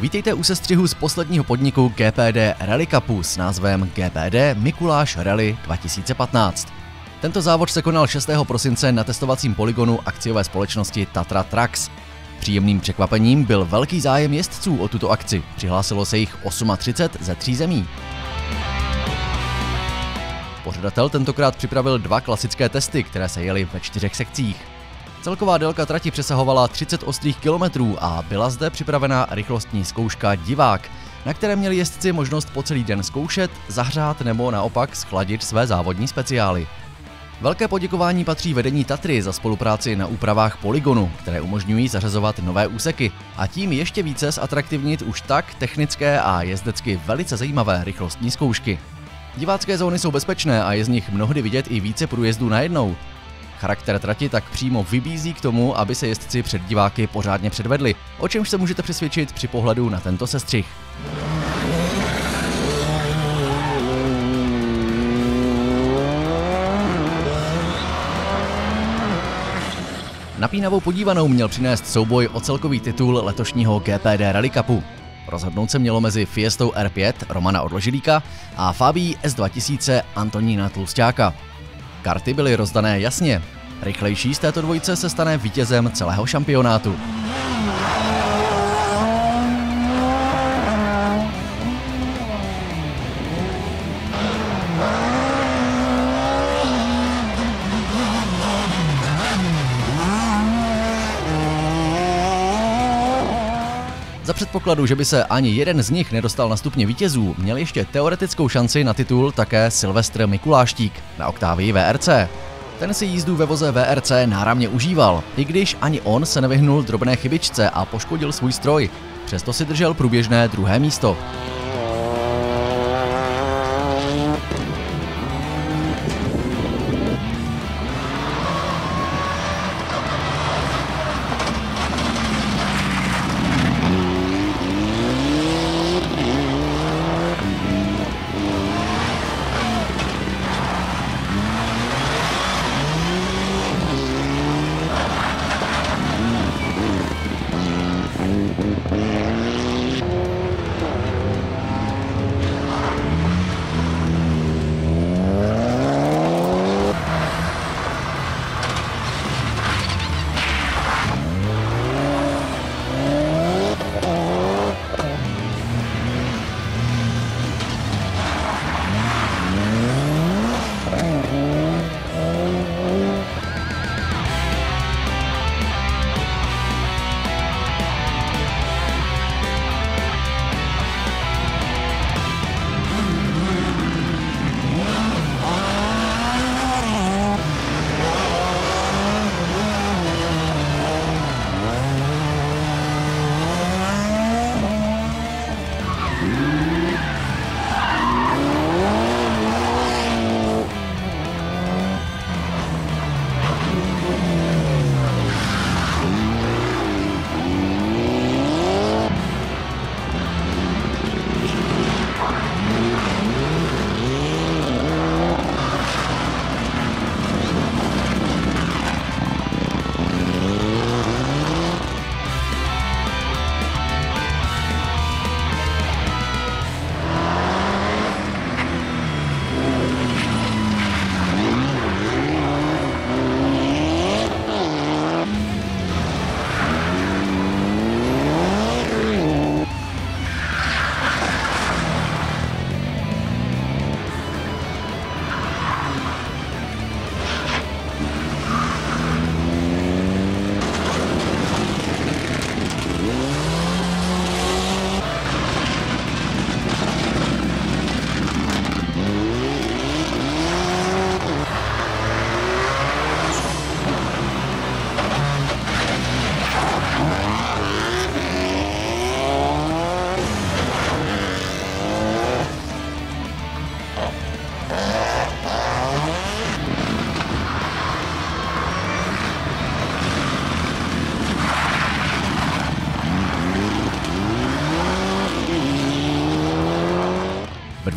Vítejte u sestřihu z posledního podniku GPD Rally Cupu s názvem GPD Mikuláš Rally 2015. Tento závod se konal 6. prosince na testovacím poligonu akciové společnosti Tatra Trucks. Příjemným překvapením byl velký zájem jezdců o tuto akci. Přihlásilo se jich 38 ze tří zemí. Pořadatel tentokrát připravil dva klasické testy, které se jeli ve čtyřech sekcích. Celková délka trati přesahovala 30 ostrých kilometrů a byla zde připravena rychlostní zkouška Divák, na které měli jezdci možnost po celý den zkoušet, zahřát nebo naopak schladit své závodní speciály. Velké poděkování patří vedení Tatry za spolupráci na úpravách poligonu, které umožňují zařazovat nové úseky a tím ještě více zatraktivnit už tak technické a jezdecky velice zajímavé rychlostní zkoušky. Divácké zóny jsou bezpečné a je z nich mnohdy vidět i více průjezdů najednou. Charakter trati tak přímo vybízí k tomu, aby se jezdci před diváky pořádně předvedli, o čemž se můžete přesvědčit při pohledu na tento sestřih. Napínavou podívanou měl přinést souboj o celkový titul letošního GPD Rally Cupu. Rozhodnout se mělo mezi Fiestou R5 Romana Odložilíka a Fabii S2000 Antonína Tlustáka. Karty byly rozdané jasně. Rychlejší z této dvojice se stane vítězem celého šampionátu. Předpokladu, že by se ani jeden z nich nedostal na stupně vítězů, měl ještě teoretickou šanci na titul také Silvestr Mikuláštík na Octavii VRC. Ten si jízdu ve voze VRC náramně užíval, i když ani on se nevyhnul drobné chybičce a poškodil svůj stroj. Přesto si držel průběžné druhé místo.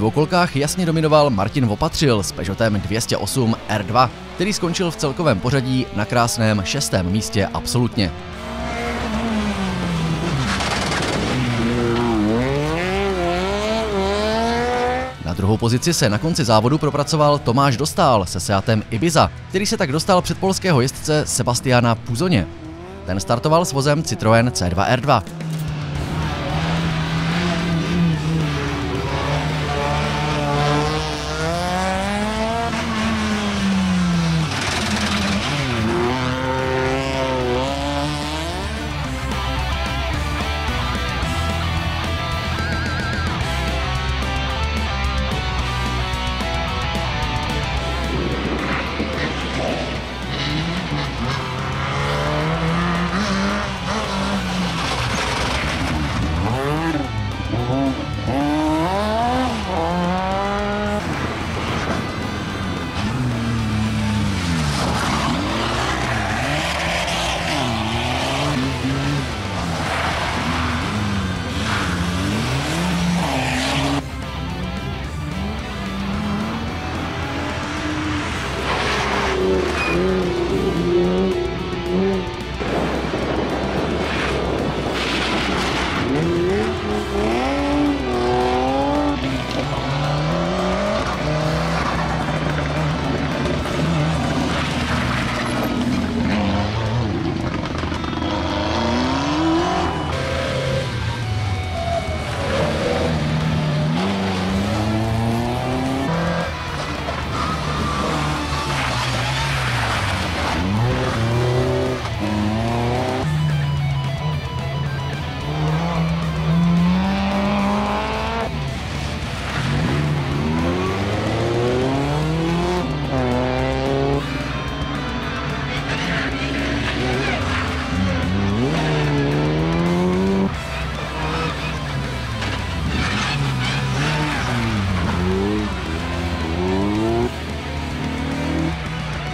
dvoukolkách jasně dominoval Martin Vopatřil s Peugeotem 208 R2, který skončil v celkovém pořadí na krásném šestém místě absolutně. Na druhou pozici se na konci závodu propracoval Tomáš Dostál se Seatem Ibiza, který se tak dostal před polského jezdce Sebastiana Puzoně. Ten startoval s vozem Citroën C2R2.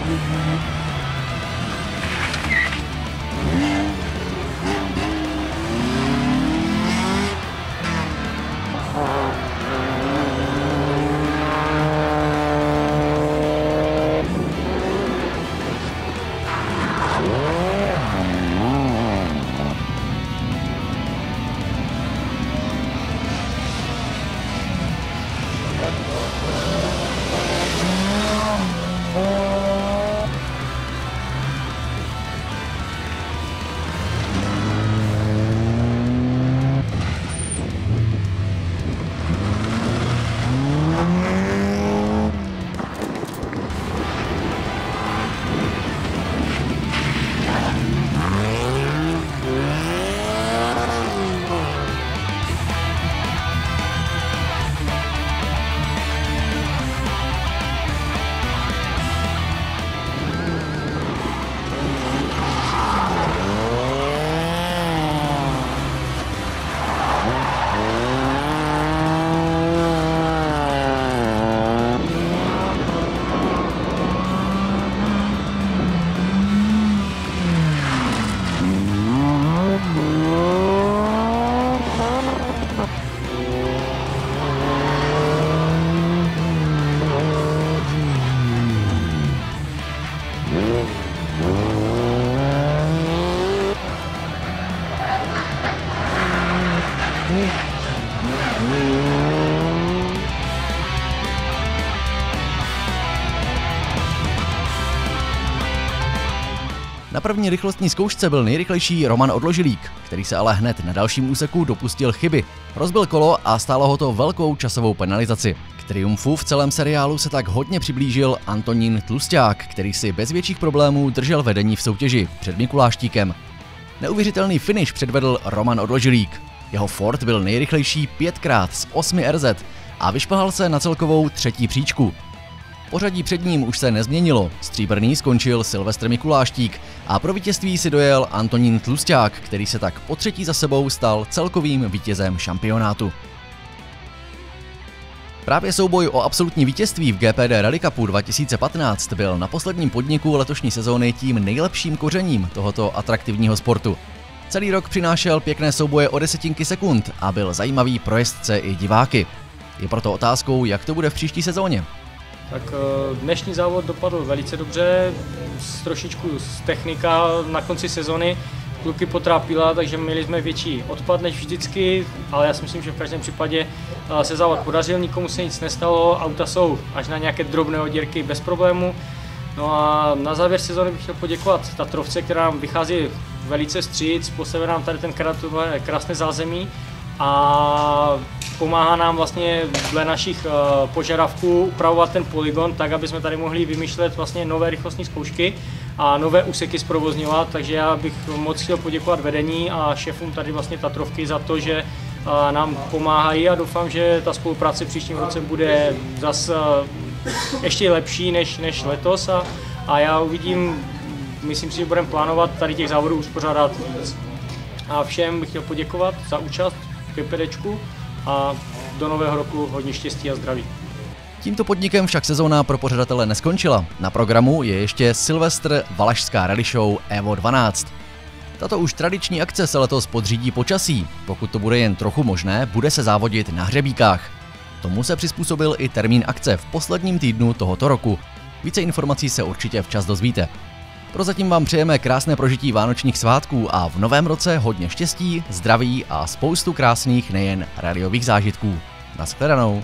Na první rychlostní zkoušce byl nejrychlejší Roman Odložilík, který se ale hned na dalším úseku dopustil chyby. Rozbil kolo a stálo ho to velkou časovou penalizaci. K triumfu v celém seriálu se tak hodně přiblížil Antonín Tlusták, který si bez větších problémů držel vedení v soutěži před Mikuláštíkem. Neuvěřitelný finish předvedl Roman Odložilík. Jeho Ford byl nejrychlejší pětkrát z 8 RZ a vyšplhal se na celkovou třetí příčku. Pořadí před ním už se nezměnilo. Stříbrný skončil Silvestr Mikuláštík a pro vítězství si dojel Antonín Tlusták, který se tak po třetí za sebou stal celkovým vítězem šampionátu. Právě souboj o absolutní vítězství v GPD Rally Cupu 2015 byl na posledním podniku letošní sezóny tím nejlepším kořením tohoto atraktivního sportu. Celý rok přinášel pěkné souboje o desetinky sekund a byl zajímavý pro jezdce i diváky. Je proto otázkou, jak to bude v příští sezóně. Tak eh, dnešní závod dopadl velice dobře, s trošičku z technika na konci sezony kluky potrápila, takže měli jsme větší odpad než vždycky, ale já si myslím, že v každém případě se závod podařil, nikomu se nic nestalo, auta jsou až na nějaké drobné oděrky bez problému. No a na závěr sezóny bych chtěl poděkovat Tatrovce, která nám vychází velice stříc, posebe nám tady ten krásné zázemí a pomáhá nám vlastně dle našich eh, požadavků upravovat ten poligon tak, aby jsme tady mohli vymýšlet vlastně nové rychlostní zkoušky a nové úseky zprovozňovat, takže já bych moc chtěl poděkovat vedení a šéfům tady vlastně Tatrovky za to, že eh, nám pomáhají a doufám, že ta spolupráce v příštím roce bude zase eh, ještě lepší než, než letos. A, a já uvidím, myslím si, že budeme plánovat tady těch závodů uspořádat víc. A všem bych chtěl poděkovat za účast PPDčku a do nového roku hodně štěstí a zdraví. Tímto podnikem však sezóna pro pořadatele neskončila. Na programu je ještě Silvestr Valašská rally show Evo 12. Tato už tradiční akce se letos podřídí počasí. Pokud to bude jen trochu možné, bude se závodit na hřebíkách. Tomu se přizpůsobil i termín akce v posledním týdnu tohoto roku. Více informací se určitě včas dozvíte. Prozatím vám přejeme krásné prožití vánočních svátků a v novém roce hodně štěstí, zdraví a spoustu krásných nejen radiových zážitků. Naschledanou.